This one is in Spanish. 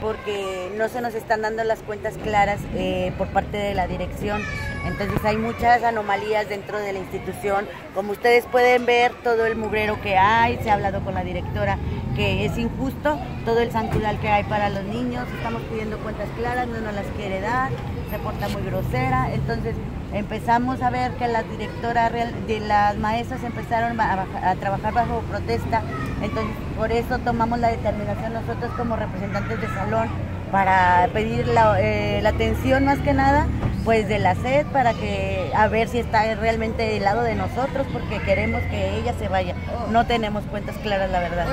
porque no se nos están dando las cuentas claras eh, por parte de la dirección. Entonces hay muchas anomalías dentro de la institución. Como ustedes pueden ver, todo el mugrero que hay, se ha hablado con la directora que es injusto todo el santural que hay para los niños. Estamos pidiendo cuentas claras, no nos las quiere dar, se porta muy grosera. Entonces empezamos a ver que las directoras de las maestras empezaron a trabajar bajo protesta. Entonces por eso tomamos la determinación nosotros como representantes de salón para pedir la, eh, la, atención más que nada pues de la SED para que a ver si está realmente del lado de nosotros porque queremos que ella se vaya. No tenemos cuentas claras la verdad.